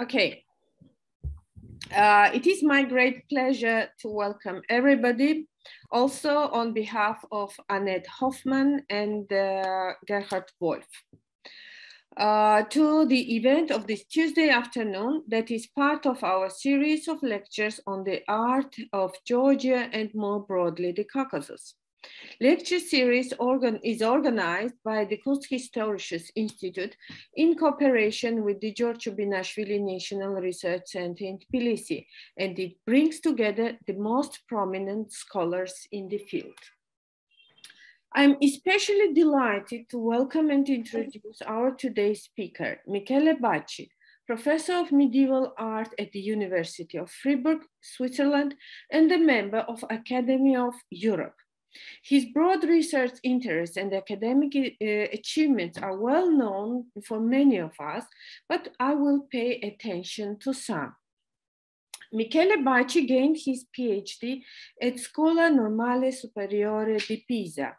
Okay. Uh, it is my great pleasure to welcome everybody. Also on behalf of Annette Hoffmann and uh, Gerhard Wolf. Uh, to the event of this Tuesday afternoon that is part of our series of lectures on the art of Georgia and more broadly the Caucasus. Lecture series organ is organized by the Kunsthistorisches Institute in cooperation with the George Chubinashvili National Research Center in Tbilisi, and it brings together the most prominent scholars in the field. I'm especially delighted to welcome and introduce our today's speaker, Michele Bacci, professor of medieval art at the University of Freiburg, Switzerland, and a member of Academy of Europe. His broad research interests and academic uh, achievements are well known for many of us, but I will pay attention to some. Michele Bacci gained his PhD at Scuola Normale Superiore di Pisa,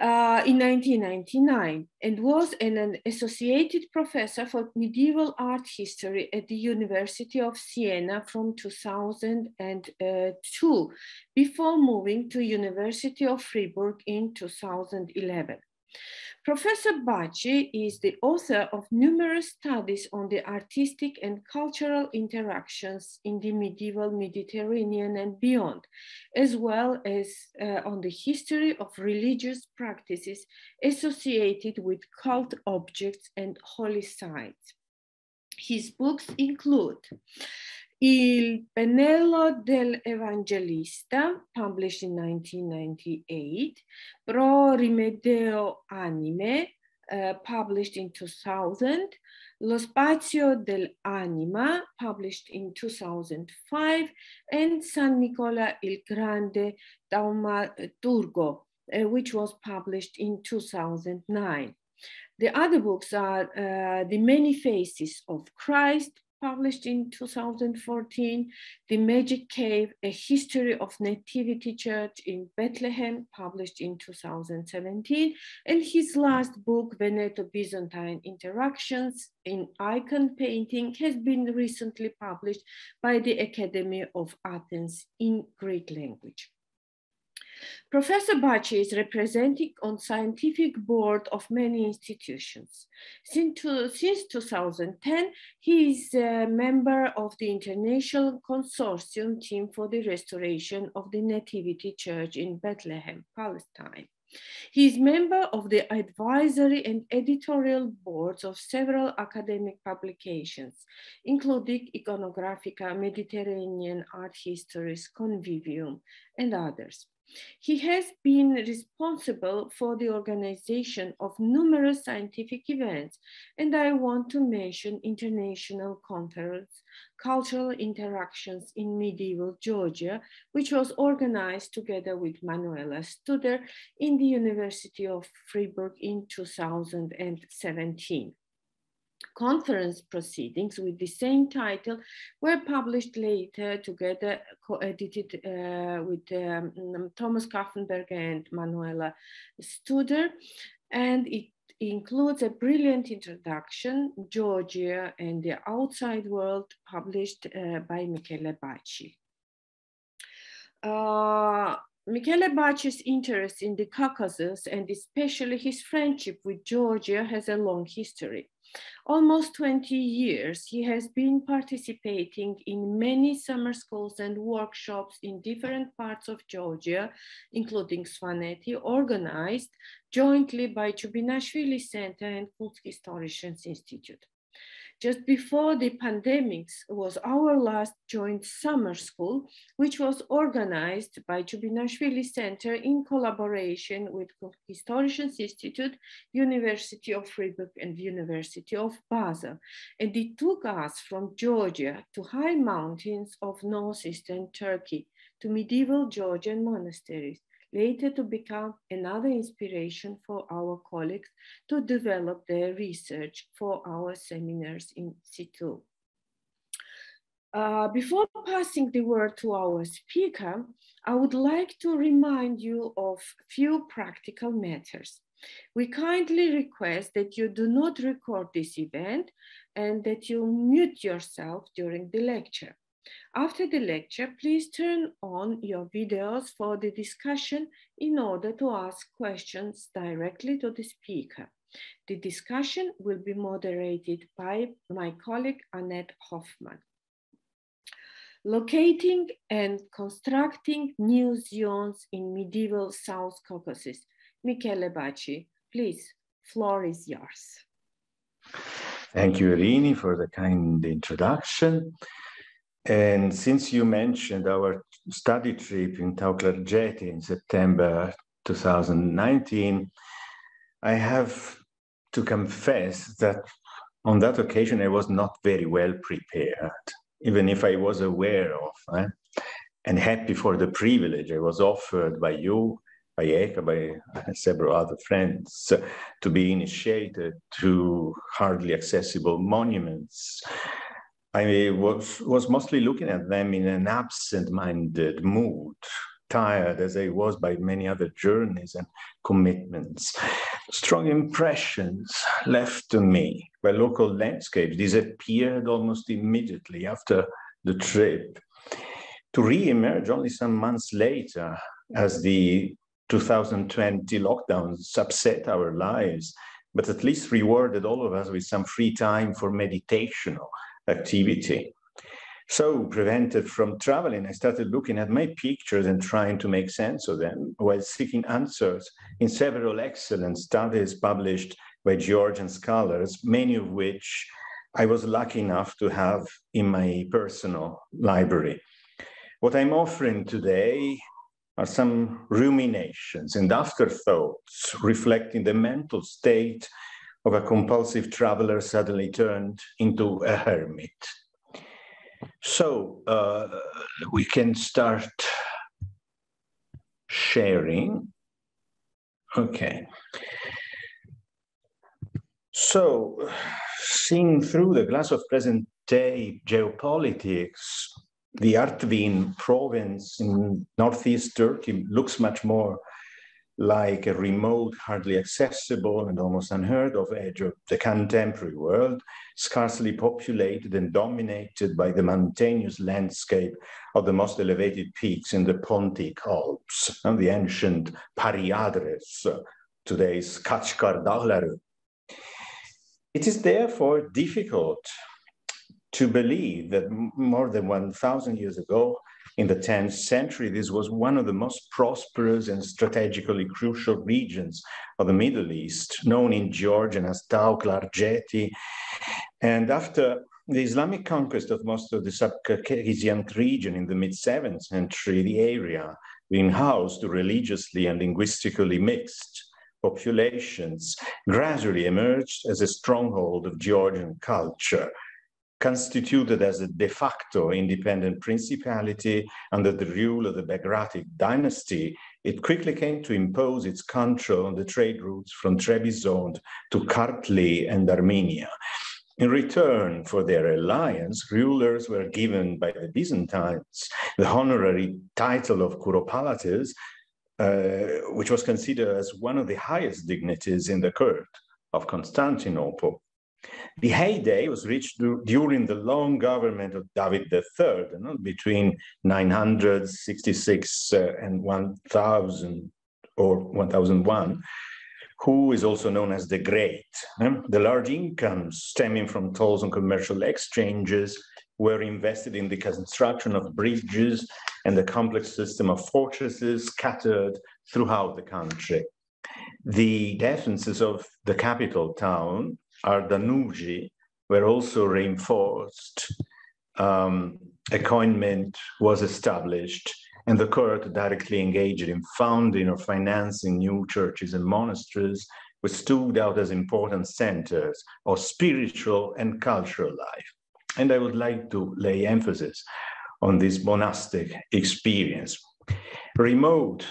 uh, in 1999 and was an associated professor for medieval art history at the University of Siena from 2002 before moving to University of Freiburg in 2011. Professor Bacci is the author of numerous studies on the artistic and cultural interactions in the medieval Mediterranean and beyond, as well as uh, on the history of religious practices associated with cult objects and holy sites. His books include Il Pennello dell'Evangelista, published in 1998, Pro remedio animae, uh, published in 2000, Lo Spazio dell'Anima, published in 2005, and San Nicola il Grande Taumaturgo, uh, which was published in 2009. The other books are uh, The Many Faces of Christ, published in 2014, The Magic Cave, A History of Nativity Church in Bethlehem, published in 2017, and his last book, Veneto-Byzantine Interactions in Icon Painting, has been recently published by the Academy of Athens in Greek language. Professor Bacci is representing on scientific board of many institutions. Since, since 2010, he is a member of the International Consortium team for the restoration of the Nativity Church in Bethlehem, Palestine. He is member of the advisory and editorial boards of several academic publications, including Iconographica, Mediterranean Art Histories, Convivium, and others. He has been responsible for the organization of numerous scientific events, and I want to mention international conference, cultural interactions in medieval Georgia, which was organized together with Manuela Studer in the University of Freiburg in 2017 conference proceedings with the same title were published later together, co-edited uh, with um, Thomas Kaffenberger and Manuela Studer. And it includes a brilliant introduction, Georgia and the Outside World, published uh, by Michele Bacci. Uh, Michele Bacci's interest in the Caucasus and especially his friendship with Georgia has a long history. Almost 20 years, he has been participating in many summer schools and workshops in different parts of Georgia, including Svaneti, organized jointly by Chubinashvili Center and Kunsthistorisches Institute just before the pandemics was our last joint summer school, which was organized by Chubinashvili Center in collaboration with Historians Institute, University of Freiburg and University of Basel. And it took us from Georgia to high mountains of northeastern Turkey to medieval Georgian monasteries later to become another inspiration for our colleagues to develop their research for our seminars in situ. Uh, before passing the word to our speaker, I would like to remind you of a few practical matters. We kindly request that you do not record this event and that you mute yourself during the lecture. After the lecture, please turn on your videos for the discussion in order to ask questions directly to the speaker. The discussion will be moderated by my colleague Annette Hoffmann. Locating and constructing new Zions in medieval South Caucasus. Michele Bacci, please, floor is yours. Thank you, Irini, for the kind introduction. And since you mentioned our study trip in Taoklarjeti in September 2019, I have to confess that on that occasion I was not very well prepared, even if I was aware of eh, and happy for the privilege I was offered by you, by Eka, by several other friends, to be initiated to hardly accessible monuments. I was, was mostly looking at them in an absent minded mood, tired as I was by many other journeys and commitments. Strong impressions left to me by local landscapes disappeared almost immediately after the trip, to re-emerge only some months later as the 2020 lockdowns upset our lives, but at least rewarded all of us with some free time for meditation activity. So, prevented from traveling, I started looking at my pictures and trying to make sense of them while seeking answers in several excellent studies published by Georgian scholars, many of which I was lucky enough to have in my personal library. What I'm offering today are some ruminations and afterthoughts reflecting the mental state of a compulsive traveler suddenly turned into a hermit. So uh, we can start sharing. Okay. So, seeing through the glass of present day geopolitics, the Artvin province in northeast Turkey looks much more like a remote, hardly accessible, and almost unheard of edge of the contemporary world, scarcely populated and dominated by the mountainous landscape of the most elevated peaks in the Pontic Alps and the ancient Pariadres, today's Kachkar Dağları. It is therefore difficult to believe that more than 1,000 years ago, in the 10th century, this was one of the most prosperous and strategically crucial regions of the Middle East, known in Georgian as Taoklarjeti. And after the Islamic conquest of most of the Sub-Caucasian region in the mid-7th century, the area being housed religiously and linguistically mixed populations gradually emerged as a stronghold of Georgian culture constituted as a de facto independent principality under the rule of the Bagratid dynasty, it quickly came to impose its control on the trade routes from Trebizond to Kartli and Armenia. In return for their alliance, rulers were given by the Byzantines the honorary title of Kuropalates, uh, which was considered as one of the highest dignities in the court of Constantinople. The heyday was reached during the long government of David III, between 966 uh, and 1000 or 1001, who is also known as the Great. The large incomes stemming from tolls on commercial exchanges were invested in the construction of bridges and the complex system of fortresses scattered throughout the country. The defenses of the capital town Ardanuji were also reinforced. Um, a coinment was established, and the court directly engaged in founding or financing new churches and monasteries, which stood out as important centers of spiritual and cultural life. And I would like to lay emphasis on this monastic experience. Remote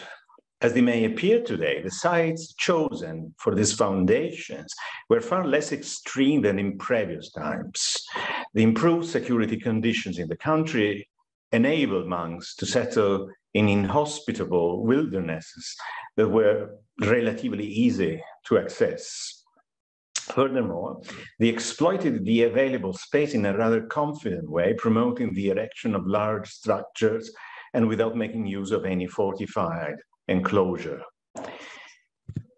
as they may appear today, the sites chosen for these foundations were far less extreme than in previous times. The improved security conditions in the country enabled monks to settle in inhospitable wildernesses that were relatively easy to access. Furthermore, they exploited the available space in a rather confident way, promoting the erection of large structures and without making use of any fortified enclosure.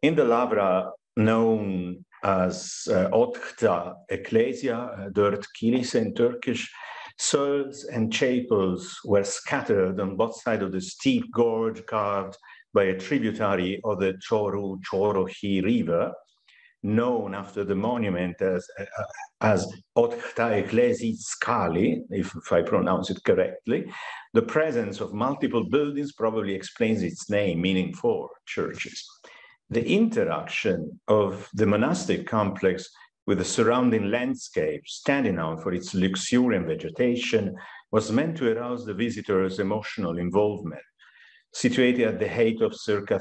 In the Lavra known as uh, Otkta Ecclesia, Dört Kilise in Turkish, cells and chapels were scattered on both sides of the steep gorge carved by a tributary of the Choru Chorohi River, known after the monument as, uh, as Otkta Eklesi Skali, if, if I pronounce it correctly. The presence of multiple buildings probably explains its name, meaning four churches. The interaction of the monastic complex with the surrounding landscape, standing out for its luxuriant vegetation, was meant to arouse the visitor's emotional involvement. Situated at the height of circa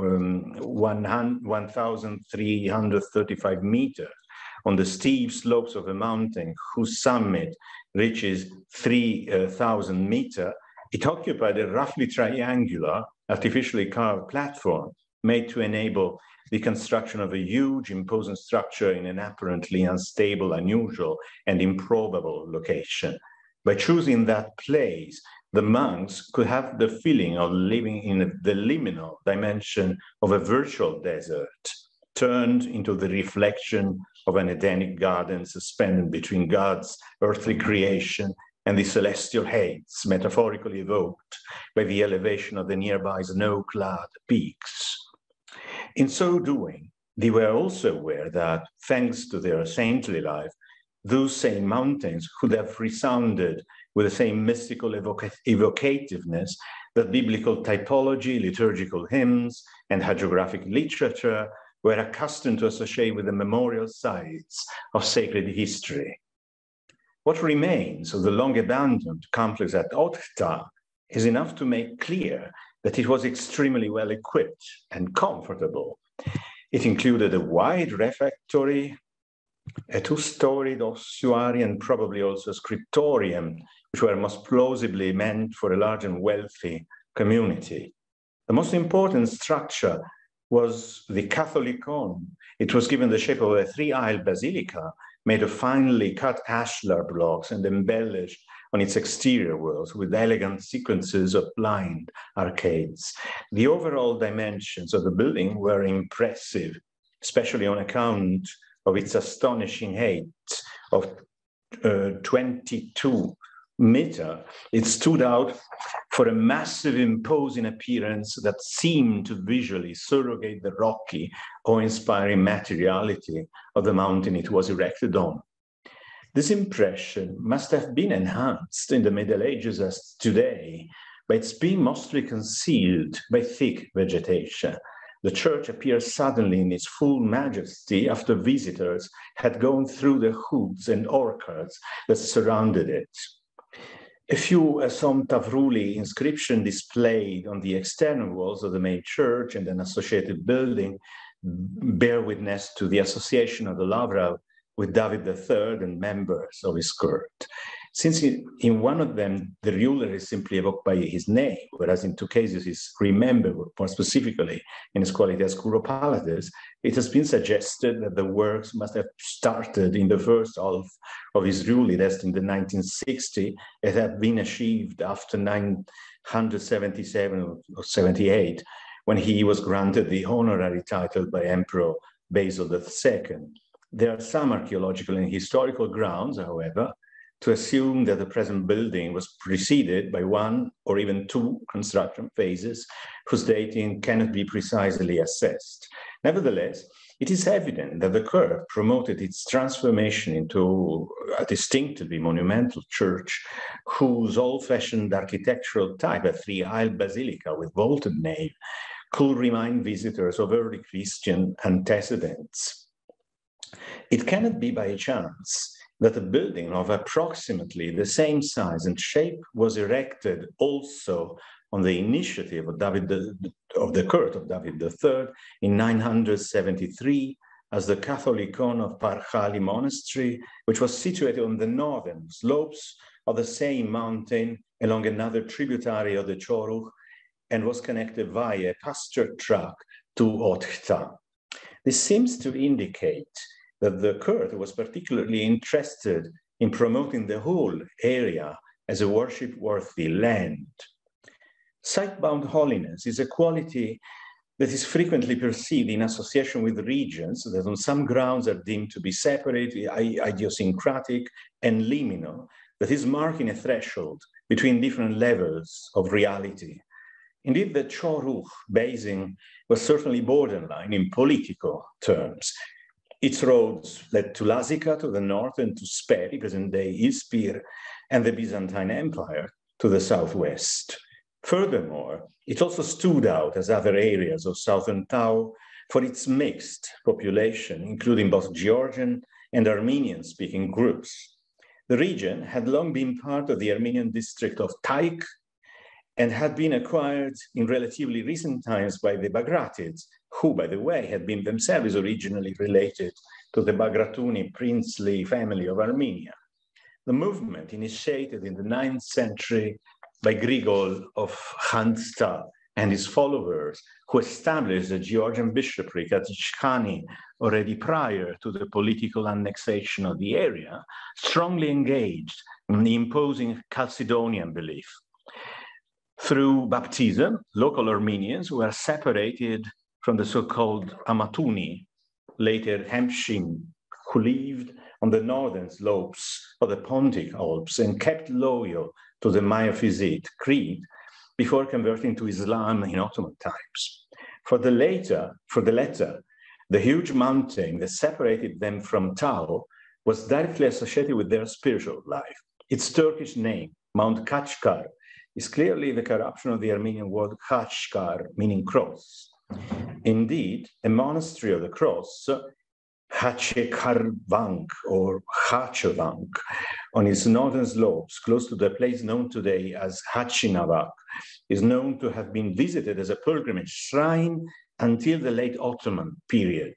um, 1,335 meters on the steep slopes of a mountain whose summit reaches 3,000 meters, it occupied a roughly triangular, artificially carved platform made to enable the construction of a huge, imposing structure in an apparently unstable, unusual, and improbable location. By choosing that place, the monks could have the feeling of living in the liminal dimension of a virtual desert, turned into the reflection of an Edenic garden suspended between God's earthly creation and the celestial heights, metaphorically evoked by the elevation of the nearby snow clad peaks. In so doing, they were also aware that, thanks to their saintly life, those same mountains could have resounded with the same mystical evoc evocativeness that biblical typology, liturgical hymns, and hagiographic literature were accustomed to associate with the memorial sites of sacred history. What remains of the long abandoned complex at Otkta is enough to make clear that it was extremely well equipped and comfortable. It included a wide refectory, a two-storied ossuary, and probably also a scriptorium, which were most plausibly meant for a large and wealthy community. The most important structure was the Catholicon. It was given the shape of a three-aisle basilica made of finely cut ashlar blocks and embellished on its exterior walls with elegant sequences of blind arcades. The overall dimensions of the building were impressive, especially on account of its astonishing height of uh, 22 meter. It stood out for a massive imposing appearance that seemed to visually surrogate the rocky awe-inspiring materiality of the mountain it was erected on. This impression must have been enhanced in the Middle Ages as today by its being mostly concealed by thick vegetation. The church appears suddenly in its full majesty after visitors had gone through the hoods and orchards that surrounded it. A few Som Tavruli inscription displayed on the external walls of the main church and an associated building bear witness to the association of the Lavra with David III and members of his court. Since in one of them, the ruler is simply evoked by his name, whereas in two cases he's remembered more specifically in his quality as Curopalates, it has been suggested that the works must have started in the first half of his rule, that's in the 1960, and have been achieved after 977 or 78, when he was granted the honorary title by Emperor Basil II. There are some archaeological and historical grounds, however, to assume that the present building was preceded by one or even two construction phases whose dating cannot be precisely assessed. Nevertheless, it is evident that the curve promoted its transformation into a distinctively monumental church whose old-fashioned architectural type, a three-aisle basilica with vaulted nave, could remind visitors of early Christian antecedents. It cannot be by chance that a building of approximately the same size and shape was erected also on the initiative of David the, of the court of David III in 973 as the Catholicon of Parkhali Monastery, which was situated on the northern slopes of the same mountain along another tributary of the Choruch and was connected via a pasture track to Otkta. This seems to indicate that the Kurd was particularly interested in promoting the whole area as a worship-worthy land. Site-bound holiness is a quality that is frequently perceived in association with regions that on some grounds are deemed to be separate, idiosyncratic, and liminal, that is marking a threshold between different levels of reality. Indeed, the Choruch basin was certainly borderline in political terms. Its roads led to Lazica to the north and to Speri, present-day Izpir, and the Byzantine Empire to the southwest. Furthermore, it also stood out as other areas of southern Tao for its mixed population, including both Georgian and Armenian-speaking groups. The region had long been part of the Armenian district of Taik and had been acquired in relatively recent times by the Bagratids, who, by the way, had been themselves originally related to the Bagratuni princely family of Armenia. The movement, initiated in the 9th century by Grigol of Khandzta and his followers, who established a Georgian bishopric at Ishkhani already prior to the political annexation of the area, strongly engaged in the imposing Chalcedonian belief. Through baptism, local Armenians were separated from the so-called Amatuni, later Hemshin, who lived on the northern slopes of the Pontic Alps and kept loyal to the Miaphysite creed before converting to Islam in Ottoman times. For the later, for the latter, the huge mountain that separated them from Tao was directly associated with their spiritual life. Its Turkish name, Mount Kachkar, is clearly the corruption of the Armenian word khachkar, meaning cross. Indeed, a monastery of the cross Hachekarvank or Hachevank on its northern slopes, close to the place known today as Hachinavak, is known to have been visited as a pilgrimage shrine until the late Ottoman period.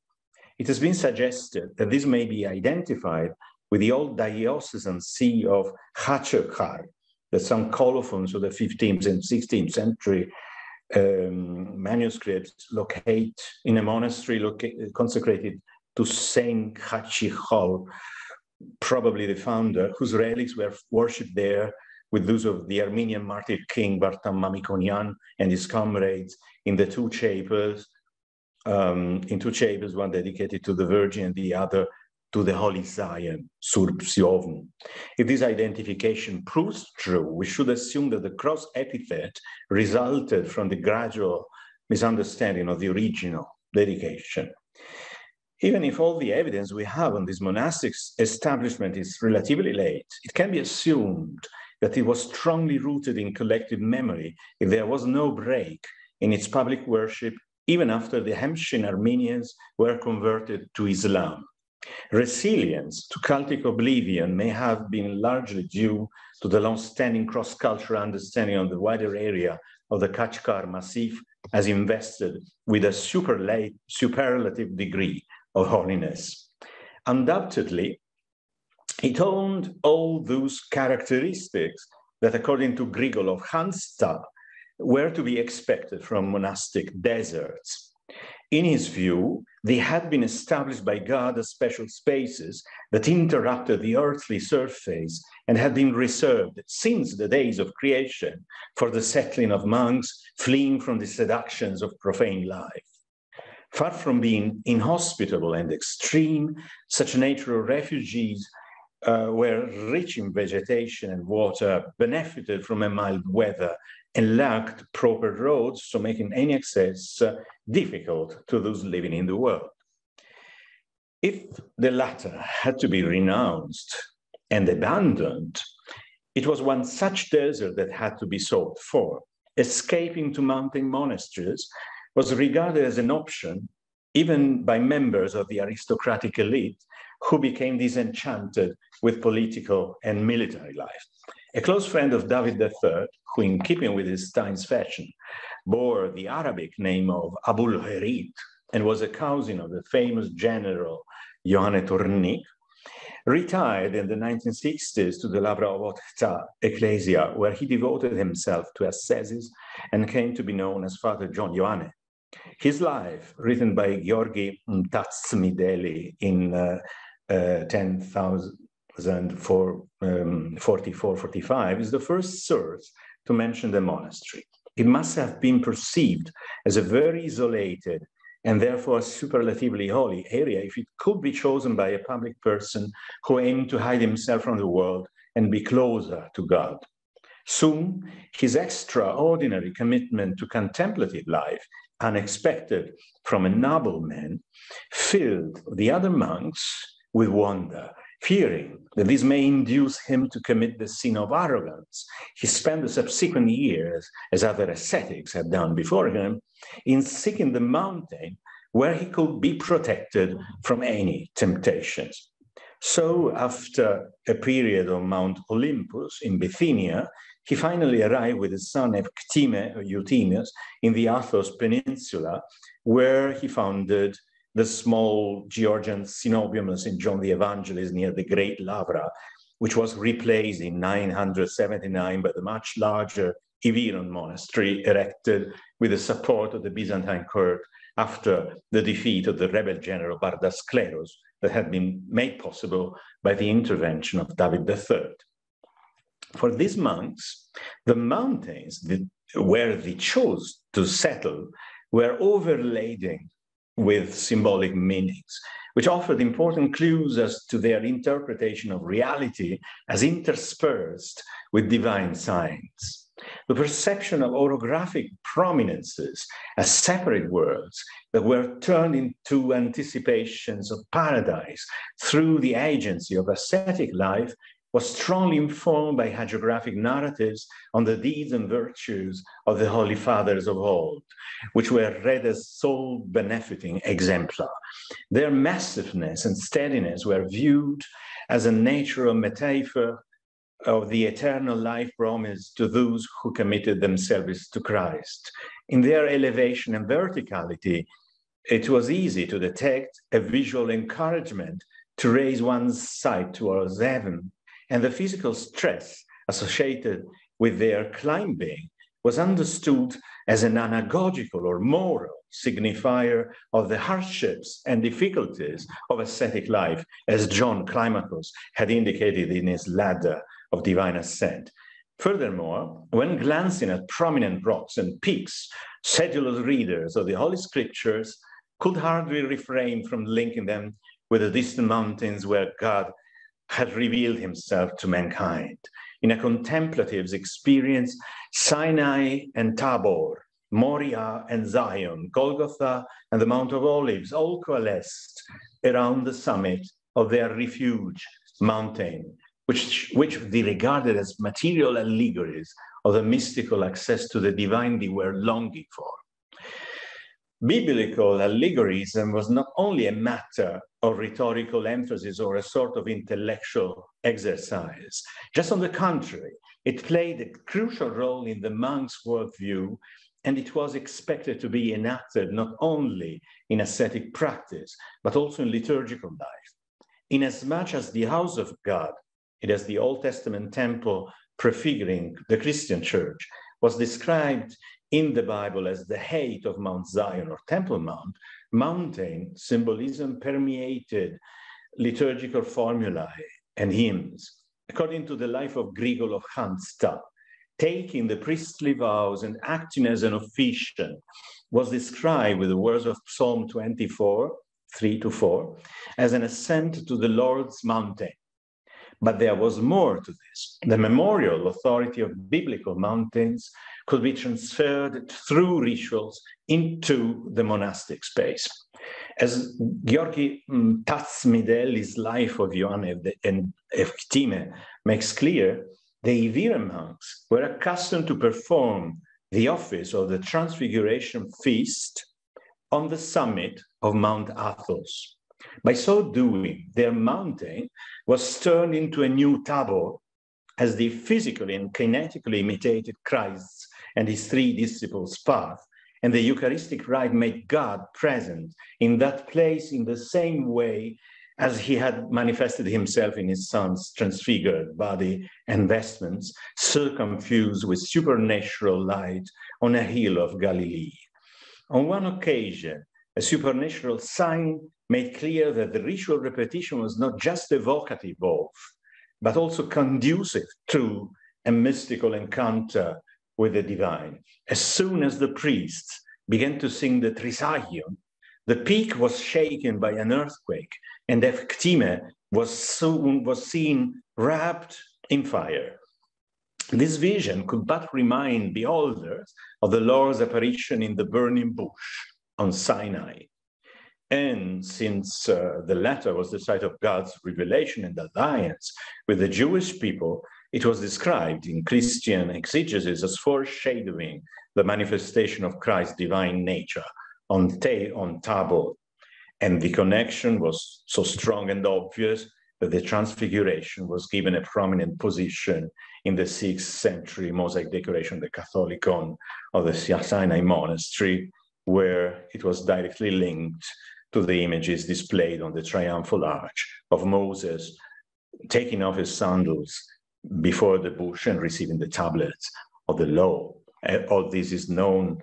It has been suggested that this may be identified with the old diocesan see of Hachekar, that some colophons of the 15th and 16th century um, manuscripts locate in a monastery consecrated to Saint Hachihol, probably the founder, whose relics were worshipped there with those of the Armenian martyr king Vartan Mamikonian and his comrades in the two chapels, um, in two chapels, one dedicated to the Virgin and the other to the Holy Zion, Surb Siovn. If this identification proves true, we should assume that the cross epithet resulted from the gradual misunderstanding of the original dedication even if all the evidence we have on this monastic establishment is relatively late, it can be assumed that it was strongly rooted in collective memory if there was no break in its public worship, even after the Hemshin Armenians were converted to Islam. Resilience to cultic oblivion may have been largely due to the long-standing cross-cultural understanding on the wider area of the Kachkar Massif as invested with a superlative degree of holiness. Undoubtedly, it owned all those characteristics that, according to Grigol of Khandzta, were to be expected from monastic deserts. In his view, they had been established by God as special spaces that interrupted the earthly surface and had been reserved since the days of creation for the settling of monks fleeing from the seductions of profane life. Far from being inhospitable and extreme, such natural refugees uh, were rich in vegetation and water, benefited from a mild weather, and lacked proper roads, so making any access uh, difficult to those living in the world. If the latter had to be renounced and abandoned, it was one such desert that had to be sought for. Escaping to mountain monasteries was regarded as an option even by members of the aristocratic elite who became disenchanted with political and military life. A close friend of David III, who in keeping with his time's fashion, bore the Arabic name of Abul Herit and was a cousin of the famous general Ioane Tornic, retired in the 1960s to the Lavra Ovotta Ecclesia, where he devoted himself to ascesis and came to be known as Father John Ioanne. His life, written by Georgi Tatsmideli in uh, uh, 10,044-45, um, is the first source to mention the monastery. It must have been perceived as a very isolated and therefore superlatively holy area if it could be chosen by a public person who aimed to hide himself from the world and be closer to God. Soon, his extraordinary commitment to contemplative life, unexpected from a nobleman, filled the other monks with wonder fearing that this may induce him to commit the sin of arrogance. He spent the subsequent years, as other ascetics had done before him, in seeking the mountain where he could be protected from any temptations. So, after a period on Mount Olympus in Bithynia, he finally arrived with his son Evktime, Euthymius, in the Athos Peninsula, where he founded the small Georgian cenobium of St. John the Evangelist near the Great Lavra, which was replaced in 979 by the much larger Iviron monastery erected with the support of the Byzantine court after the defeat of the rebel general Bardas Skleros that had been made possible by the intervention of David III. For these monks, the mountains where they chose to settle were overladen with symbolic meanings, which offered important clues as to their interpretation of reality as interspersed with divine signs. The perception of orographic prominences as separate worlds that were turned into anticipations of paradise through the agency of ascetic life was strongly informed by hagiographic narratives on the deeds and virtues of the Holy Fathers of old, which were read as soul benefiting exemplar. Their massiveness and steadiness were viewed as a natural metaphor of the eternal life promised to those who committed themselves to Christ. In their elevation and verticality, it was easy to detect a visual encouragement to raise one's sight towards heaven and the physical stress associated with their climbing was understood as an anagogical or moral signifier of the hardships and difficulties of ascetic life, as John Climacus had indicated in his ladder of divine ascent. Furthermore, when glancing at prominent rocks and peaks, sedulous readers of the Holy Scriptures could hardly refrain from linking them with the distant mountains where God had revealed himself to mankind. In a contemplative's experience, Sinai and Tabor, Moriah and Zion, Golgotha and the Mount of Olives all coalesced around the summit of their refuge mountain, which, which they regarded as material allegories of the mystical access to the divine they were longing for biblical allegorism was not only a matter of rhetorical emphasis or a sort of intellectual exercise. Just on the contrary, it played a crucial role in the monk's worldview, and it was expected to be enacted not only in ascetic practice, but also in liturgical life. Inasmuch as the house of God, it is the Old Testament temple prefiguring the Christian church, was described in the Bible as the height of Mount Zion or Temple Mount, mountain symbolism permeated liturgical formulae and hymns. According to the life of Grigol of Khandzta, taking the priestly vows and acting as an officiant was described with the words of Psalm 24, 3 to 4, as an ascent to the Lord's mountain. But there was more to this. The memorial authority of biblical mountains could be transferred through rituals into the monastic space. As Georgi mm, Tatsmideli's life of Ioanne and Evktime makes clear, the Iviron monks were accustomed to perform the office of the Transfiguration Feast on the summit of Mount Athos. By so doing, their mountain was turned into a new Tabor as they physically and kinetically imitated Christ's and his three disciples' path. And the Eucharistic rite made God present in that place in the same way as he had manifested himself in his son's transfigured body and vestments, circumfused with supernatural light on a hill of Galilee. On one occasion, a supernatural sign made clear that the ritual repetition was not just evocative of, but also conducive to a mystical encounter with the divine. As soon as the priests began to sing the Trisagion, the peak was shaken by an earthquake, and Eftime was soon was seen wrapped in fire. This vision could but remind beholders of the Lord's apparition in the burning bush on Sinai. And since uh, the latter was the site of God's revelation and alliance with the Jewish people, it was described in Christian exegesis as foreshadowing the manifestation of Christ's divine nature on, te- on Tabor. And the connection was so strong and obvious that the transfiguration was given a prominent position in the sixth century mosaic decoration, the Catholicon of the Sinai monastery, where it was directly linked to the images displayed on the triumphal arch of Moses taking off his sandals before the bush and receiving the tablets of the law. All this is known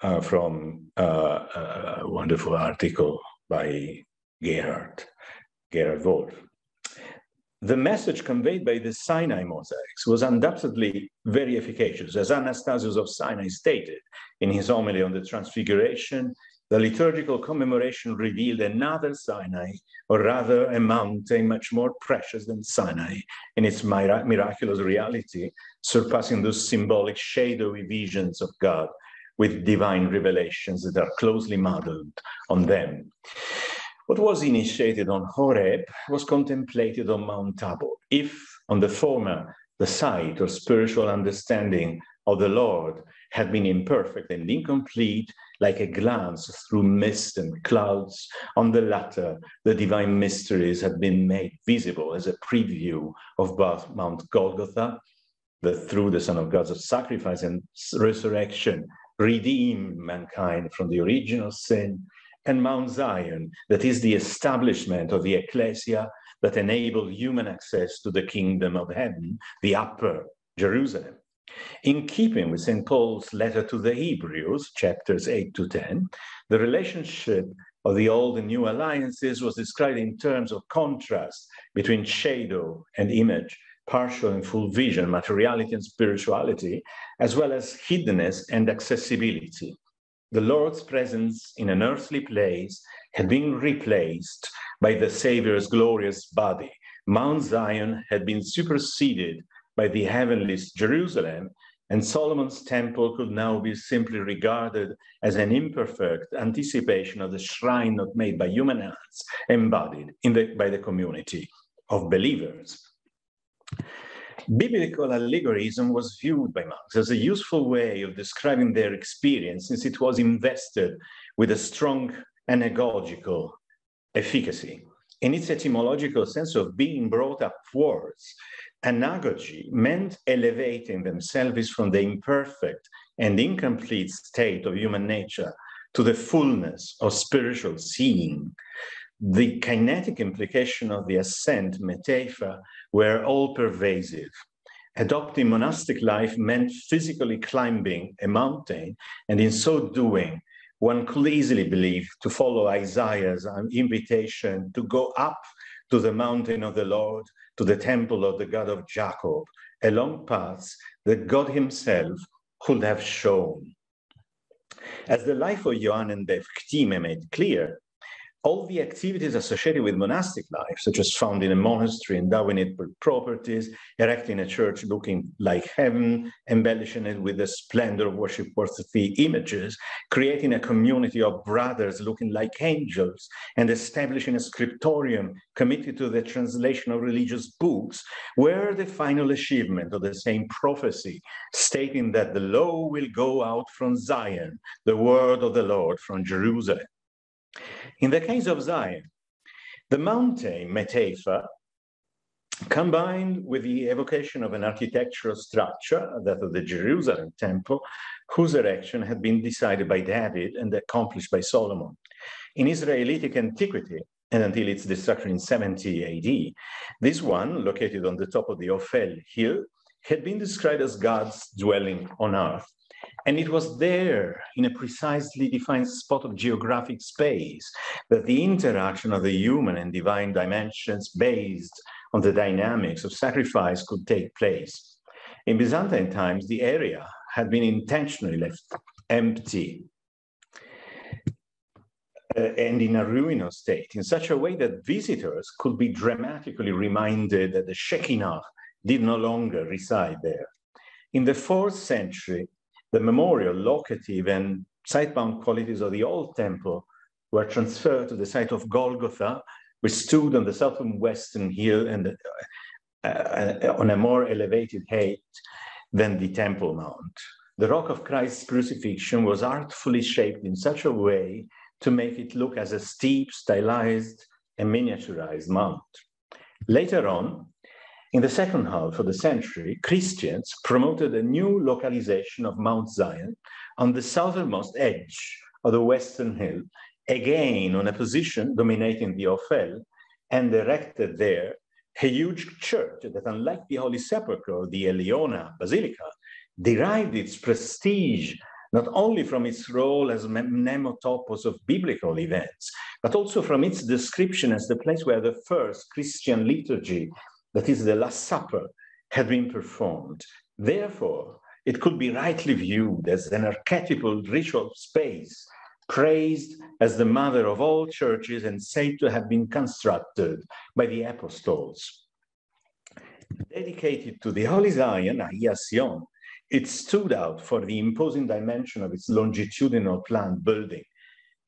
uh, from uh, a wonderful article by Gerhard, Gerhard Wolf. The message conveyed by the Sinai mosaics was undoubtedly very efficacious. As Anastasius of Sinai stated in his homily on the Transfiguration, the liturgical commemoration revealed another Sinai, or rather a mountain much more precious than Sinai in its miraculous reality, surpassing those symbolic shadowy visions of God with divine revelations that are closely modeled on them. What was initiated on Horeb was contemplated on Mount Tabor. If on the former, the sight or spiritual understanding of the Lord had been imperfect and incomplete, like a glance through mist and clouds. On the latter, the divine mysteries had been made visible as a preview of both Mount Golgotha, that through the Son of God's sacrifice and resurrection redeemed mankind from the original sin, and Mount Zion, that is the establishment of the ecclesia that enabled human access to the kingdom of heaven, the upper Jerusalem. In keeping with St. Paul's letter to the Hebrews, chapters 8 to 10, the relationship of the old and new alliances was described in terms of contrast between shadow and image, partial and full vision, materiality and spirituality, as well as hiddenness and accessibility. The Lord's presence in an earthly place had been replaced by the Savior's glorious body. Mount Zion had been superseded by the heavenly Jerusalem, and Solomon's temple could now be simply regarded as an imperfect anticipation of the shrine not made by human hands, embodied the, by the community of believers. Biblical allegorism was viewed by monks as a useful way of describing their experience since it was invested with a strong anagogical efficacy. In its etymological sense of being brought upwards, anagogy meant elevating themselves from the imperfect and incomplete state of human nature to the fullness of spiritual seeing the kinetic implication of the ascent, metaphor were all pervasive. Adopting monastic life meant physically climbing a mountain, and in so doing, one could easily believe to follow Isaiah's invitation to go up to the mountain of the Lord, to the temple of the God of Jacob, along paths that God Himself could have shown. As the life of Johann de Eftime made clear, all the activities associated with monastic life, such as founding a monastery, endowing it with properties, erecting a church looking like heaven, embellishing it with the splendor of worship-worthy images, creating a community of brothers looking like angels, and establishing a scriptorium committed to the translation of religious books, were the final achievement of the same prophecy, stating that the law will go out from Zion, the word of the Lord from Jerusalem. In the case of Zion, the mountain metapha combined with the evocation of an architectural structure, that of the Jerusalem temple, whose erection had been decided by David and accomplished by Solomon. In Israelitic antiquity, and until its destruction in 70 AD. This one, located on the top of the Ophel hill, had been described as God's dwelling on earth. And it was there, in a precisely defined spot of geographic space, that the interaction of the human and divine dimensions based on the dynamics of sacrifice could take place. In Byzantine times, the area had been intentionally left empty uh, and in a ruinous state, in such a way that visitors could be dramatically reminded that the Shekinah did no longer reside there. In the fourth century, the memorial, locative, and site-bound qualities of the old temple were transferred to the site of Golgotha, which stood on the southern western hill and uh, uh, on a more elevated height than the Temple Mount. The rock of Christ's crucifixion was artfully shaped in such a way to make it look as a steep, stylized, and miniaturized mount. Later on, in the second half of the century, Christians promoted a new localization of Mount Zion on the southernmost edge of the western hill, again on a position dominating the Ophel, and erected there a huge church that, unlike the Holy Sepulchre, the Eleona Basilica, derived its prestige not only from its role as a mnemotopos of biblical events, but also from its description as the place where the first Christian liturgy that is the Last Supper, had been performed. Therefore, it could be rightly viewed as an archetypal ritual space, praised as the mother of all churches and said to have been constructed by the apostles. Dedicated to the Holy Zion, Sion, it stood out for the imposing dimension of its longitudinal planned building.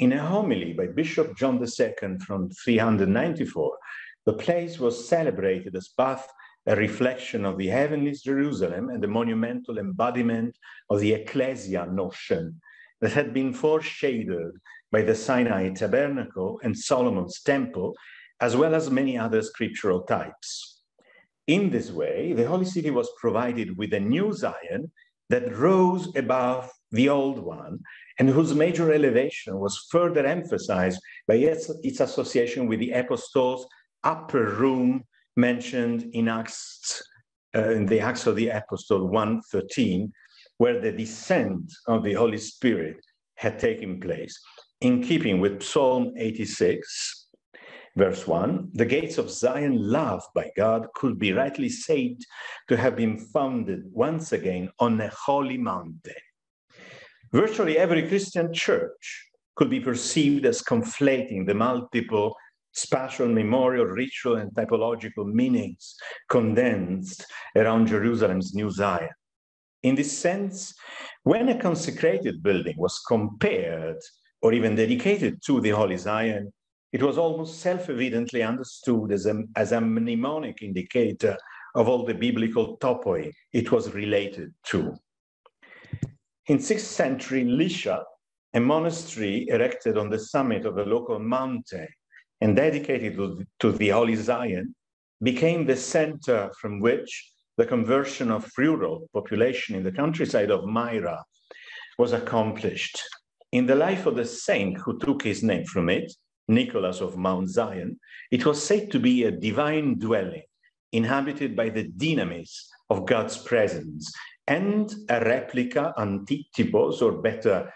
In a homily by Bishop John II from 394, the place was celebrated as both a reflection of the heavenly Jerusalem and the monumental embodiment of the ecclesia notion that had been foreshadowed by the Sinai tabernacle and Solomon's temple, as well as many other scriptural types. In this way, the Holy City was provided with a new Zion that rose above the old one and whose major elevation was further emphasized by its, its association with the apostles upper room mentioned in Acts, uh, in the Acts of the Apostle 1.13, where the descent of the Holy Spirit had taken place. In keeping with Psalm 86, verse 1, the gates of Zion, loved by God, could be rightly said to have been founded once again on a holy mountain. Virtually every Christian church could be perceived as conflating the multiple spatial, memorial, ritual, and typological meanings condensed around Jerusalem's new Zion. In this sense, when a consecrated building was compared or even dedicated to the Holy Zion, it was almost self-evidently understood as a, as a mnemonic indicator of all the biblical topoi it was related to. In 6th century Lycia, a monastery erected on the summit of a local mountain and dedicated to, the Holy Zion, became the center from which the conversion of rural population in the countryside of Myra was accomplished. In the life of the saint who took his name from it, Nicholas of Mount Zion, it was said to be a divine dwelling inhabited by the dynamis of God's presence and a replica, antitypos, or better,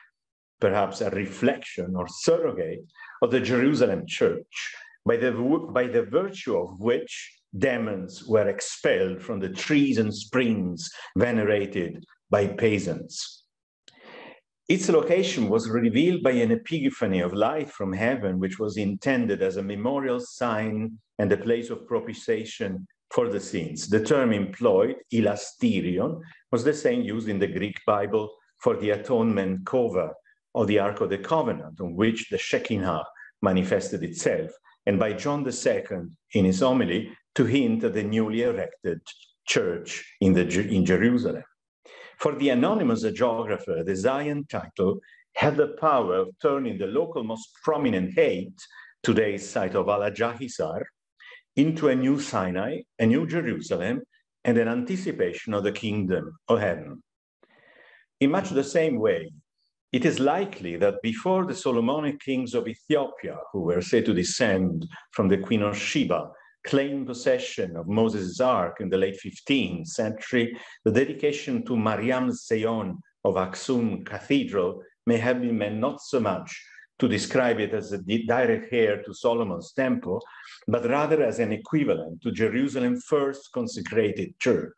perhaps a reflection or surrogate of the Jerusalem church, by the, by the virtue of which demons were expelled from the trees and springs venerated by peasants. Its location was revealed by an epiphany of light from heaven, which was intended as a memorial sign and a place of propitiation for the sins. The term employed, hilasterion, was the same used in the Greek Bible for the atonement cover of the Ark of the Covenant, on which the Shekinah manifested itself, and by John II in his homily to hint at the newly erected church in, the, in Jerusalem. For the anonymous geographer, the Zion title had the power of turning the local most prominent height, today's site of Al-Jahisar, into a new Sinai, a new Jerusalem, and an anticipation of the kingdom of heaven. In much the same way, it is likely that before the Solomonic kings of Ethiopia, who were said to descend from the Queen of Sheba, claimed possession of Moses' Ark in the late 15th century, the dedication to Mariam Seyon of Aksum Cathedral may have been meant not so much to describe it as a direct heir to Solomon's temple, but rather as an equivalent to Jerusalem's first consecrated church.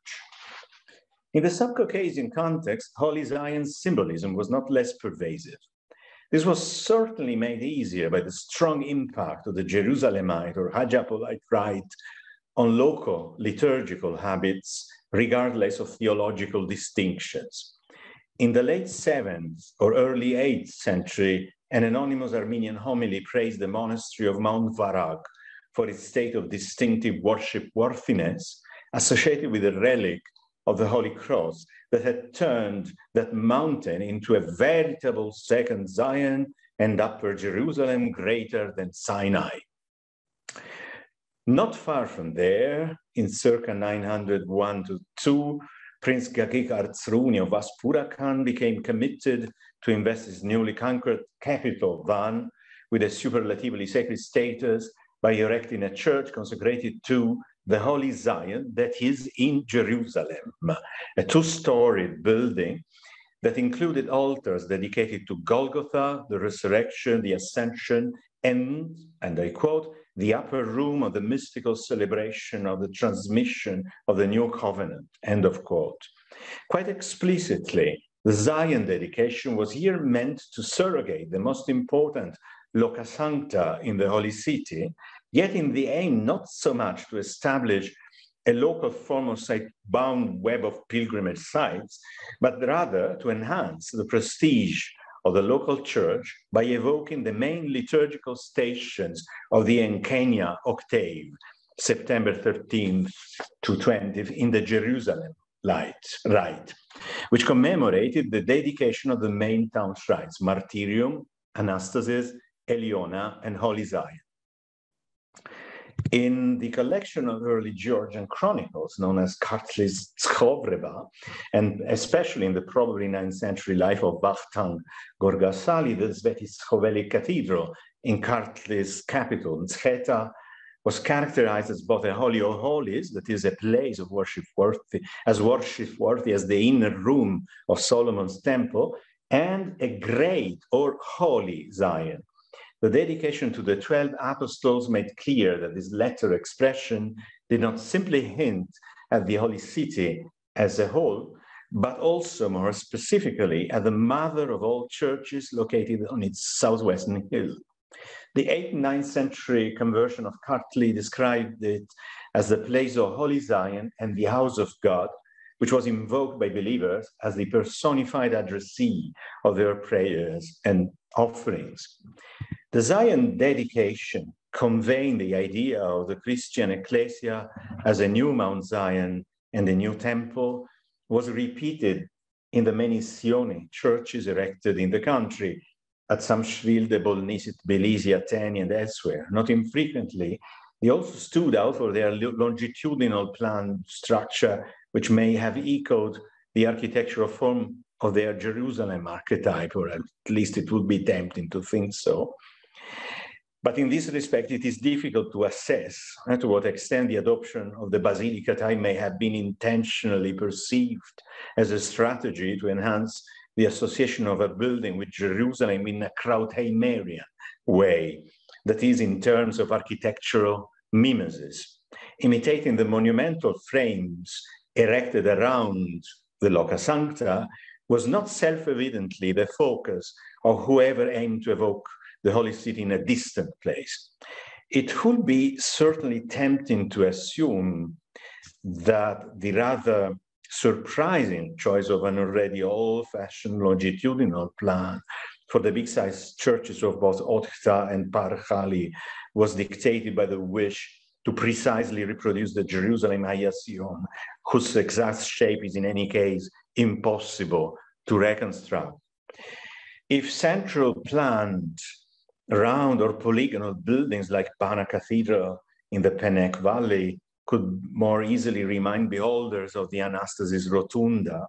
In the Sub-Caucasian context, Holy Zion's symbolism was not less pervasive. This was certainly made easier by the strong impact of the Jerusalemite or Hagiopolite rite on local liturgical habits, regardless of theological distinctions. In the late 7th or early 8th century, an anonymous Armenian homily praised the monastery of Mount Varag for its state of distinctive worship worthiness associated with a relic of the Holy Cross that had turned that mountain into a veritable second Zion and Upper Jerusalem greater than Sinai. Not far from there, in circa 901 to 2, Prince Gagik Artsruni of Vaspurakan became committed to invest his newly conquered capital, Van, with a superlatively sacred status by erecting a church consecrated to the Holy Zion that is in Jerusalem, a two-storied building that included altars dedicated to Golgotha, the resurrection, the ascension, and, and I quote, the upper room of the mystical celebration of the transmission of the new covenant, end of quote. Quite explicitly, the Zion dedication was here meant to surrogate the most important loca sancta in the Holy City yet in the aim not so much to establish a local form of site-bound web of pilgrimage sites, but rather to enhance the prestige of the local church by evoking the main liturgical stations of the Enkenia octave, September 13th to 20th in the Jerusalem light, rite, which commemorated the dedication of the main town shrines, Martyrium, Anastasis, Eleona, and Holy Zion. In the collection of early Georgian chronicles, known as Kartlis Tskhovreba, and especially in the probably 9th century life of Vakhtang Gorgasali, the Sveti Cathedral in Kartli's capital, Mtskheta, was characterized as both a holy of holies, that is a place of worship worthy, as worship worthy as the inner room of Solomon's temple, and a great or holy Zion, the dedication to the 12 apostles made clear that this latter expression did not simply hint at the Holy City as a whole, but also more specifically at the mother of all churches located on its southwestern hill. The 8th and 9th century conversion of Kartli described it as the place of Holy Zion and the house of God, which was invoked by believers as the personified addressee of their prayers and offerings. The Zion dedication conveying the idea of the Christian ecclesia as a new Mount Zion and a new temple was repeated in the many Sioni churches erected in the country at Samshvilde, Bolnisi, Tbilisi, Ateni, and elsewhere. Not infrequently, they also stood out for their longitudinal plan structure, which may have echoed the architectural form of their Jerusalem archetype, or at least it would be tempting to think so. But in this respect, it is difficult to assess uh, to what extent the adoption of the Basilica type may have been intentionally perceived as a strategy to enhance the association of a building with Jerusalem in a Krautheimerian way, that is, in terms of architectural mimesis, imitating the monumental frames erected around the Loca Sancta was not self-evidently the focus of whoever aimed to evoke the holy city in a distant place. It would be certainly tempting to assume that the rather surprising choice of an already old-fashioned longitudinal plan for the big-sized churches of both Otkhta and Parkhali was dictated by the wish to precisely reproduce the Jerusalem Hagia Sion, whose exact shape is in any case impossible to reconstruct. If central planned round or polygonal buildings like Bana Cathedral in the Penek Valley could more easily remind beholders of the Anastasis Rotunda,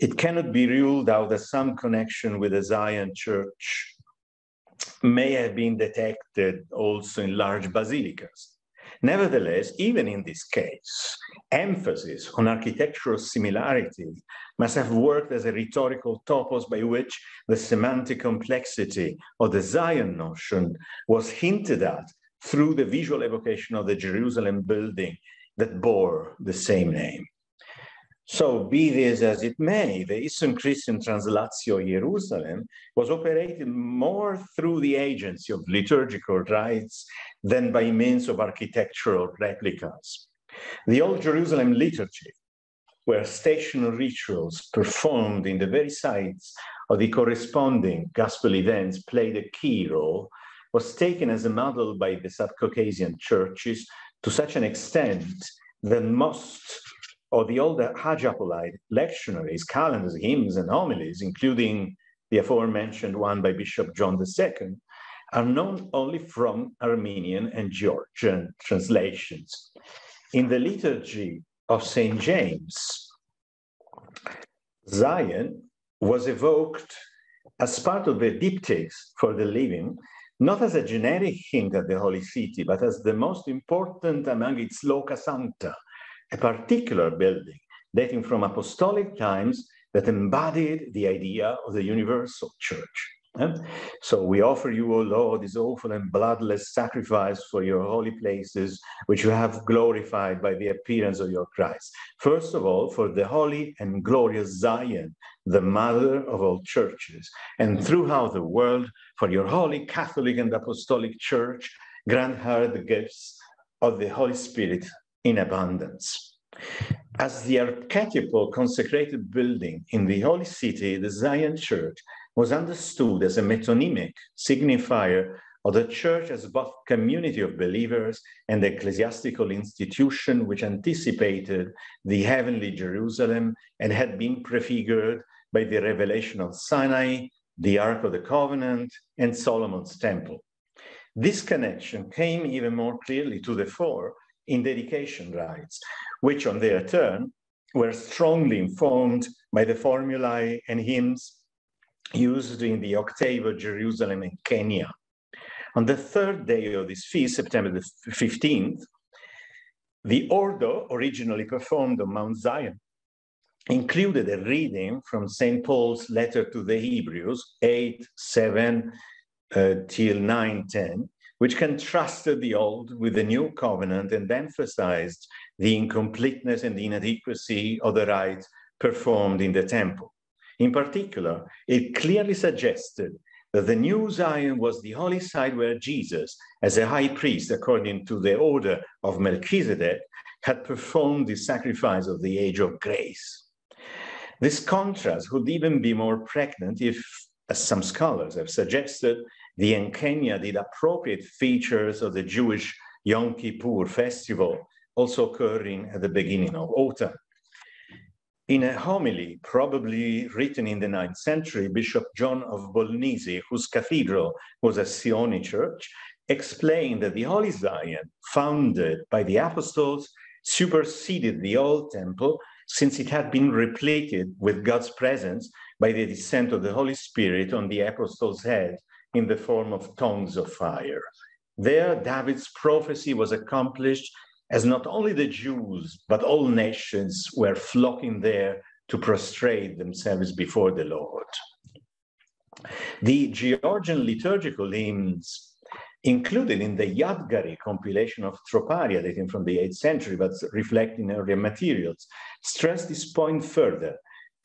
it cannot be ruled out that some connection with the Zion church may have been detected also in large basilicas. Nevertheless, even in this case, emphasis on architectural similarities must have worked as a rhetorical topos by which the semantic complexity of the Zion notion was hinted at through the visual evocation of the Jerusalem building that bore the same name. So be this as it may, the Eastern Christian Translatio Jerusalem was operated more through the agency of liturgical rites than by means of architectural replicas. The Old Jerusalem liturgy, where stational rituals performed in the very sites of the corresponding gospel events played a key role, was taken as a model by the South-Caucasian churches to such an extent that most or the older Apostolic lectionaries, calendars, hymns, and homilies, including the aforementioned one by Bishop John II, are known only from Armenian and Georgian translations. In the liturgy of St. James, Zion was evoked as part of the diptychs for the living, not as a generic hint at the Holy City, but as the most important among its loca sancta, a particular building dating from apostolic times that embodied the idea of the universal church. Eh? So we offer you, O Lord, this awful and bloodless sacrifice for your holy places, which you have glorified by the appearance of your Christ. First of all, for the holy and glorious Zion, the mother of all churches, and throughout the world, for your holy Catholic and Apostolic Church, grant her the gifts of the Holy Spirit in abundance. As the archetypal consecrated building in the Holy City, the Zion Church was understood as a metonymic signifier of the church as both community of believers and ecclesiastical institution which anticipated the heavenly Jerusalem and had been prefigured by the revelation of Sinai, the Ark of the Covenant, and Solomon's Temple. This connection came even more clearly to the fore in dedication rites, which on their turn were strongly informed by the formulae and hymns used in the octave of Jerusalem and Kenya. On the third day of this feast, September the 15th, the Ordo, originally performed on Mount Zion, included a reading from St. Paul's letter to the Hebrews, 8, 7 uh, till 9, 10, which contrasted the old with the new covenant and emphasized the incompleteness and inadequacy of the rites performed in the temple. In particular, it clearly suggested that the new Zion was the holy site where Jesus, as a high priest according to the order of Melchizedek, had performed the sacrifice of the age of grace. This contrast would even be more pregnant if, as some scholars have suggested, the Enkenia did appropriate features of the Jewish Yom Kippur festival, also occurring at the beginning of autumn. In a homily, probably written in the ninth century, Bishop John of Bolnisi, whose cathedral was a Sioni church, explained that the Holy Zion, founded by the apostles, superseded the old temple since it had been repleted with God's presence by the descent of the Holy Spirit on the apostles' heads in the form of tongues of fire. There, David's prophecy was accomplished as not only the Jews, but all nations were flocking there to prostrate themselves before the Lord. The Georgian liturgical hymns included in the Yadgari compilation of Troparia dating from the 8th century, but reflecting earlier materials, stress this point further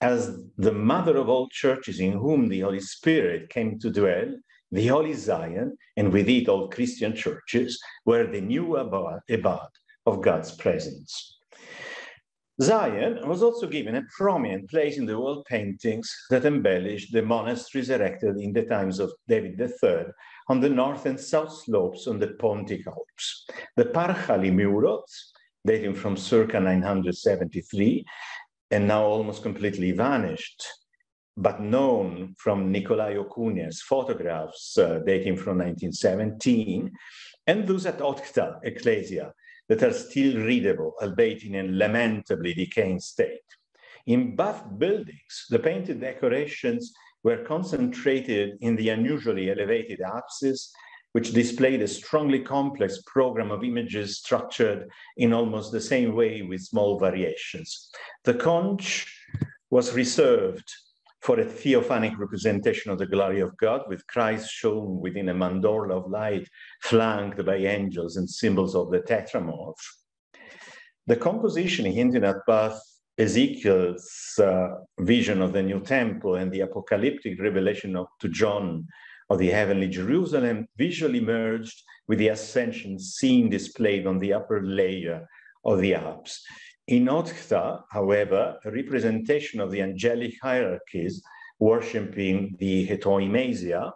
as the mother of all churches in whom the Holy Spirit came to dwell the Holy Zion, and with it all Christian churches, were the new abode, of God's presence. Zion was also given a prominent place in the wall paintings that embellished the monasteries erected in the times of David III on the north and south slopes on the Pontic Alps. The Parkhali murals, dating from circa 973, and now almost completely vanished, but known from Nicolae Ocune's photographs uh, dating from 1917, and those at Otkhta Ecclesia that are still readable, albeit in a lamentably decaying state. In Bath buildings, the painted decorations were concentrated in the unusually elevated apses, which displayed a strongly complex program of images structured in almost the same way with small variations. The conch was reserved for a theophanic representation of the glory of God, with Christ shown within a mandorla of light, flanked by angels and symbols of the tetramorph. The composition hinted at both Ezekiel's uh, vision of the new temple and the apocalyptic revelation of, to John of the heavenly Jerusalem visually merged with the ascension scene displayed on the upper layer of the Alps. In Otkhta, however, a representation of the angelic hierarchies worshipping the Hetoimasia,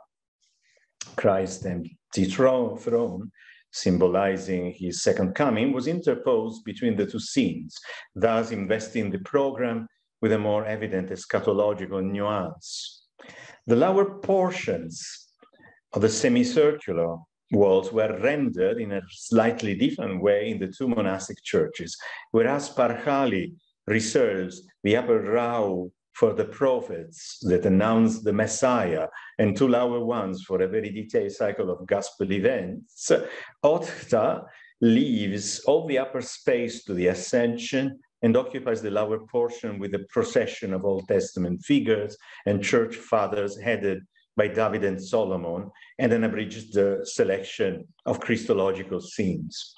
Christ and the throne, symbolizing his second coming, was interposed between the two scenes, thus investing the program with a more evident eschatological nuance. The lower portions of the semicircular walls were rendered in a slightly different way in the two monastic churches, whereas Parkhali reserves the upper row for the prophets that announced the Messiah, and two lower ones for a very detailed cycle of gospel events, Otkhta leaves all the upper space to the ascension and occupies the lower portion with a procession of Old Testament figures and church fathers headed by David and Solomon, and an abridged uh, selection of Christological scenes.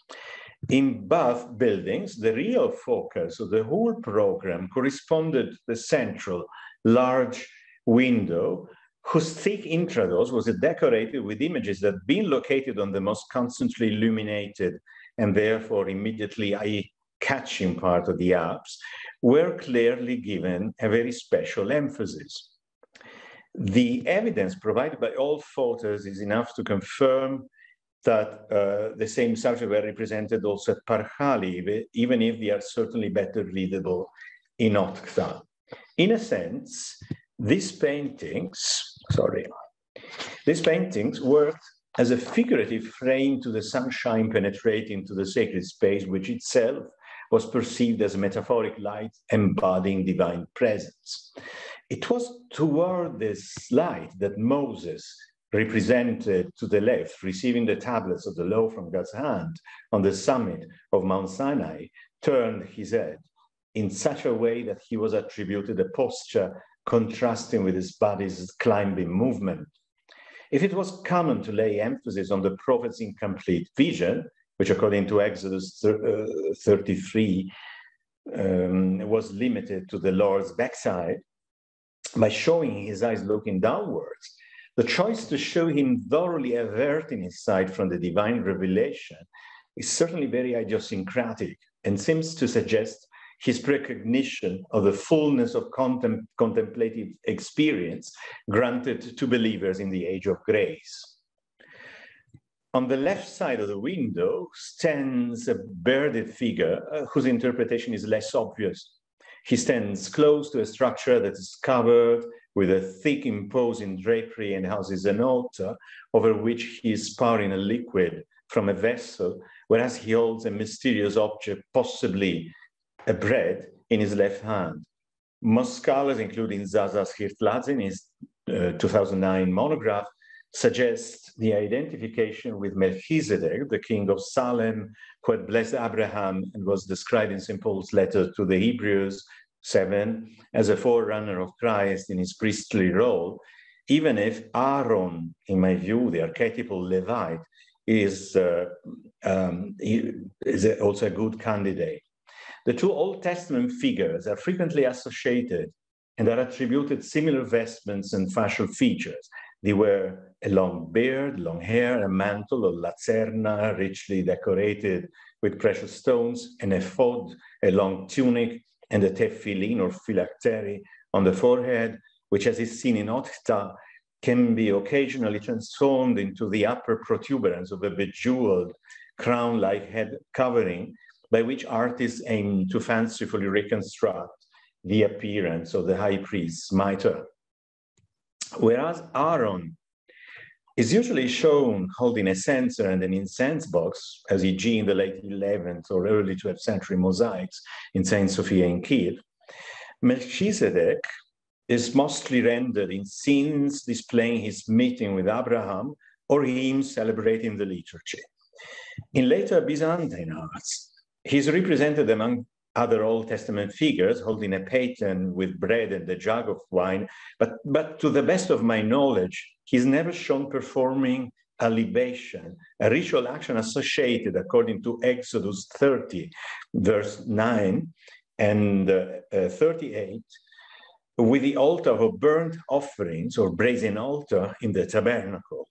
In both buildings, the real focus of the whole program corresponded to the central large window whose thick intrados was decorated with images that being located on the most constantly illuminated and therefore immediately eye-catching part of the apse, were clearly given a very special emphasis. The evidence provided by all photos is enough to confirm that uh, the same subjects were represented also at Parkhali, even if they are certainly better readable in Otkhta. In a sense, these paintings, sorry, these paintings worked as a figurative frame to the sunshine penetrating to the sacred space, which itself was perceived as a metaphoric light embodying divine presence. It was toward this light that Moses, represented to the left, receiving the tablets of the law from God's hand on the summit of Mount Sinai, turned his head in such a way that he was attributed a posture contrasting with his body's climbing movement. If it was common to lay emphasis on the prophet's incomplete vision, which according to Exodus uh, 33 um, was limited to the Lord's backside, by showing his eyes looking downwards, the choice to show him thoroughly averting his sight from the divine revelation is certainly very idiosyncratic and seems to suggest his recognition of the fullness of contem contemplative experience granted to believers in the age of grace. On the left side of the window stands a bearded figure uh, whose interpretation is less obvious he stands close to a structure that is covered with a thick imposing drapery and houses an altar over which he is pouring a liquid from a vessel, whereas he holds a mysterious object, possibly a bread, in his left hand. Most scholars, including Zaza Skhirtladze in his uh, 2009 monograph, suggest the identification with Melchizedek, the king of Salem, who had blessed Abraham and was described in St. Paul's letter to the Hebrews 7 as a forerunner of Christ in his priestly role, even if Aaron, in my view, the archetypal Levite, is, uh, um, is also a good candidate. The two Old Testament figures are frequently associated and are attributed similar vestments and facial features. They wear a long beard, long hair, a mantle or lacerna richly decorated with precious stones, an ephod, a long tunic, and a tefillin or phylactery on the forehead, which as is seen in Otkhta, can be occasionally transformed into the upper protuberance of a bejeweled crown-like head covering by which artists aim to fancifully reconstruct the appearance of the high priest's mitre. Whereas Aaron is usually shown holding a censer and an incense box, as e.g. in the late 11th or early 12th century mosaics in Saint Sophia in Kiev, Melchizedek is mostly rendered in scenes displaying his meeting with Abraham or him celebrating the liturgy. In later Byzantine arts, he is represented among other Old Testament figures holding a paten with bread and a jug of wine, but, but to the best of my knowledge, he's never shown performing a libation, a ritual action associated, according to Exodus 30, verse 9 and uh, uh, 38, with the altar of burnt offerings or brazen altar in the tabernacle.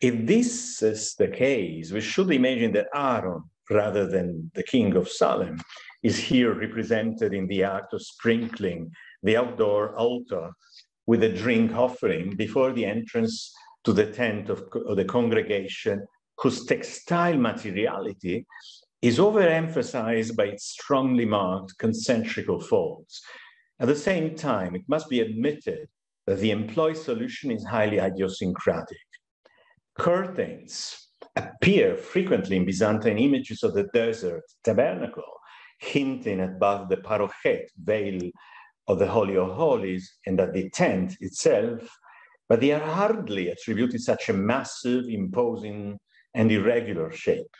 If this is the case, we should imagine that Aaron, rather than the king of Salem, is here represented in the act of sprinkling the outdoor altar with a drink offering before the entrance to the tent of, of the congregation, whose textile materiality is overemphasized by its strongly marked concentrical folds. At the same time, it must be admitted that the employed solution is highly idiosyncratic. Curtains appear frequently in Byzantine images of the desert tabernacle, hinting at both the parochet veil of the Holy of Holies and at the tent itself but they are hardly attributed such a massive, imposing, and irregular shape.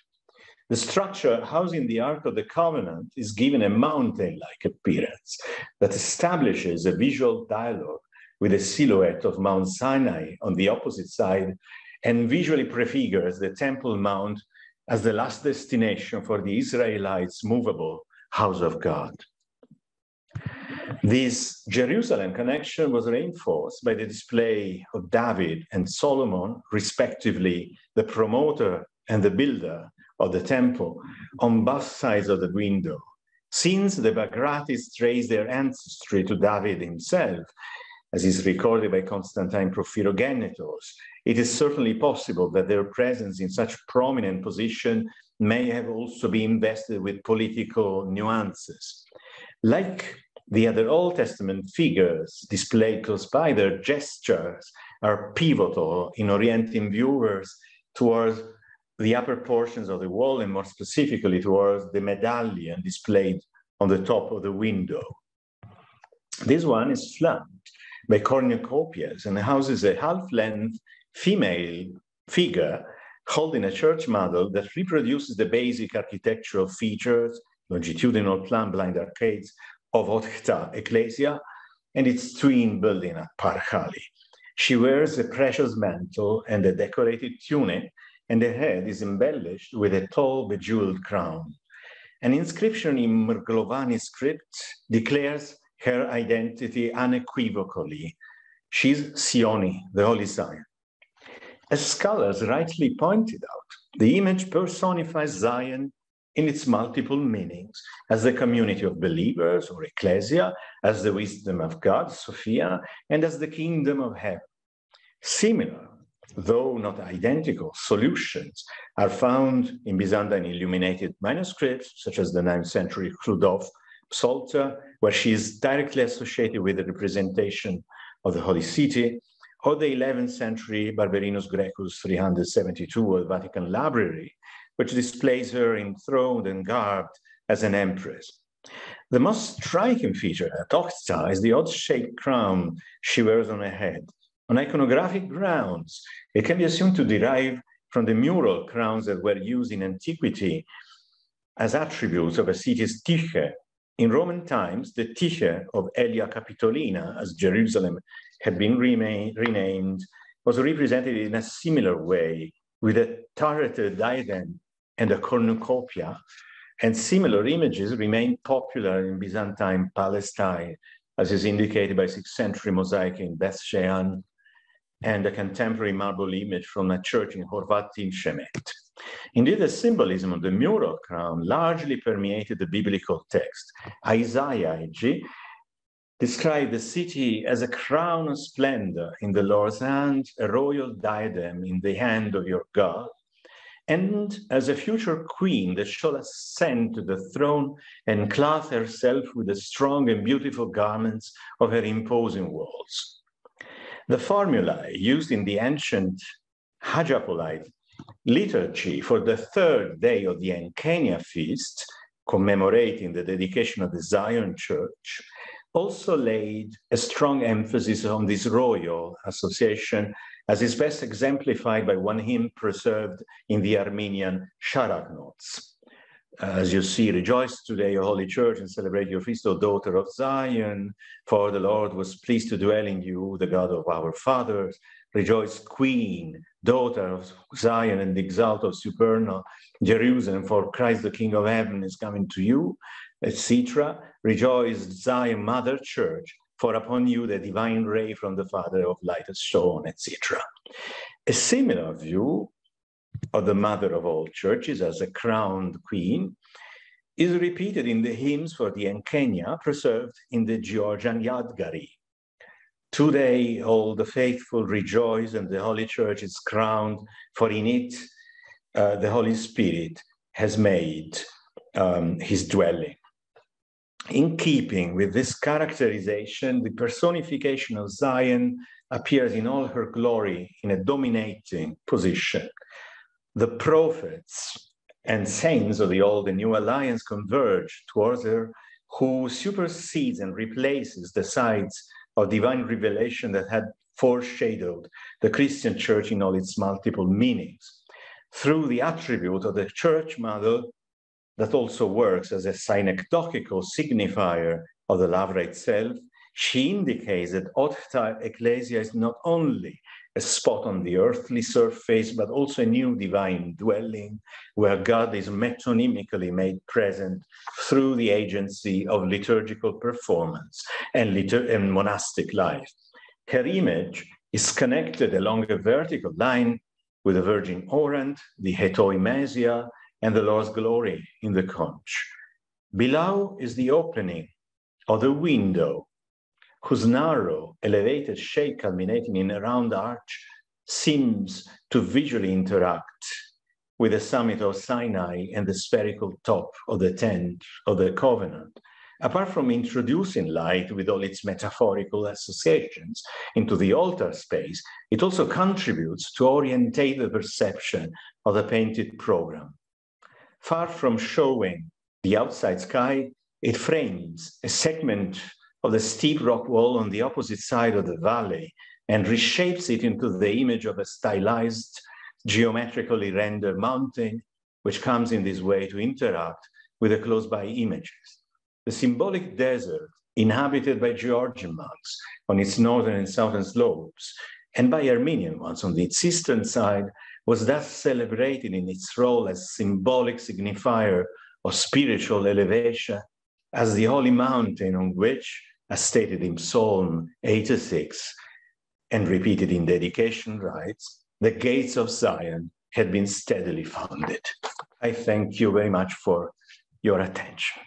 The structure housing the Ark of the Covenant is given a mountain-like appearance that establishes a visual dialogue with a silhouette of Mount Sinai on the opposite side and visually prefigures the Temple Mount as the last destination for the Israelites' movable house of God. This Jerusalem connection was reinforced by the display of David and Solomon, respectively, the promoter and the builder of the temple, on both sides of the window. Since the Bagratids trace their ancestry to David himself, as is recorded by Constantine Porphyrogenitos, it is certainly possible that their presence in such prominent position may have also been invested with political nuances. Like the other Old Testament figures displayed close by, their gestures are pivotal in orienting viewers towards the upper portions of the wall and more specifically towards the medallion displayed on the top of the window. This one is flanked by cornucopias and houses a half-length female figure holding a church model that reproduces the basic architectural features, longitudinal plan blind arcades, of Otkhta Ecclesia and its twin building at Parkhali. She wears a precious mantle and a decorated tunic, and her head is embellished with a tall bejeweled crown. An inscription in Mrgvlovani script declares her identity unequivocally. She's Sioni, the Holy Zion. As scholars rightly pointed out, the image personifies Zion in its multiple meanings as the community of believers or ecclesia, as the wisdom of God, Sophia, and as the kingdom of heaven. Similar, though not identical, solutions are found in Byzantine illuminated manuscripts, such as the 9th century Chludov Psalter, where she is directly associated with the representation of the Holy City, or the 11th century Barberinus Graecus 372 of Vatican Library, which displays her enthroned and garbed as an empress. The most striking feature at Otkhta is the odd-shaped crown she wears on her head. On iconographic grounds, it can be assumed to derive from the mural crowns that were used in antiquity as attributes of a city's tiche. In Roman times, the tiche of Aelia Capitolina, as Jerusalem had been renamed, was represented in a similar way with a turreted diadem and a cornucopia. And similar images remain popular in Byzantine Palestine, as is indicated by 6th century mosaic in Beth Shean and a contemporary marble image from a church in Horvati Shemet. Indeed, the symbolism of the mural crown largely permeated the biblical text. Isaiah described the city as a crown of splendor in the Lord's hand, a royal diadem in the hand of your God, and as a future queen that shall ascend to the throne and clothe herself with the strong and beautiful garments of her imposing walls. The formulae used in the ancient Hagiopolite liturgy for the third day of the Enkenia feast, commemorating the dedication of the Zion Church, also laid a strong emphasis on this royal association, as is best exemplified by one hymn preserved in the Armenian Sharaknots. As you see, rejoice today, O Holy Church, and celebrate your feast, O daughter of Zion, for the Lord was pleased to dwell in you, the God of our fathers. Rejoice, Queen, daughter of Zion, and exalt of supernal Jerusalem, for Christ the King of heaven is coming to you, etc. Rejoice, Zion, Mother Church, for upon you the divine ray from the Father of light has shone, etc. A similar view of the mother of all churches as a crowned queen is repeated in the hymns for the Enkenia preserved in the Georgian Yadgari. Today, all the faithful rejoice, and the Holy Church is crowned, for in it uh, the Holy Spirit has made um, his dwelling. In keeping with this characterization, the personification of Zion appears in all her glory in a dominating position. The prophets and saints of the Old and New Alliance converge towards her, who supersedes and replaces the sides of divine revelation that had foreshadowed the Christian church in all its multiple meanings. Through the attribute of the church mother that also works as a synecdochical signifier of the lavra itself, she indicates that Otkhta Ecclesia is not only a spot on the earthly surface, but also a new divine dwelling where God is metonymically made present through the agency of liturgical performance and, litur- and monastic life. Her image is connected along a vertical line with the Virgin Orant, the Hetoimasia, and the Lord's glory in the conch. Below is the opening of the window whose narrow, elevated shape culminating in a round arch seems to visually interact with the summit of Sinai and the spherical top of the tent of the covenant. Apart from introducing light with all its metaphorical associations into the altar space, it also contributes to orientate the perception of the painted program. Far from showing the outside sky, it frames a segment of the steep rock wall on the opposite side of the valley and reshapes it into the image of a stylized, geometrically rendered mountain, which comes in this way to interact with the close by images. The symbolic desert, inhabited by Georgian monks on its northern and southern slopes, and by Armenian ones on its eastern side, was thus celebrated in its role as symbolic signifier of spiritual elevation as the holy mountain on which as stated in Psalm 86 and repeated in dedication rites, the gates of Zion had been steadily founded. I thank you very much for your attention.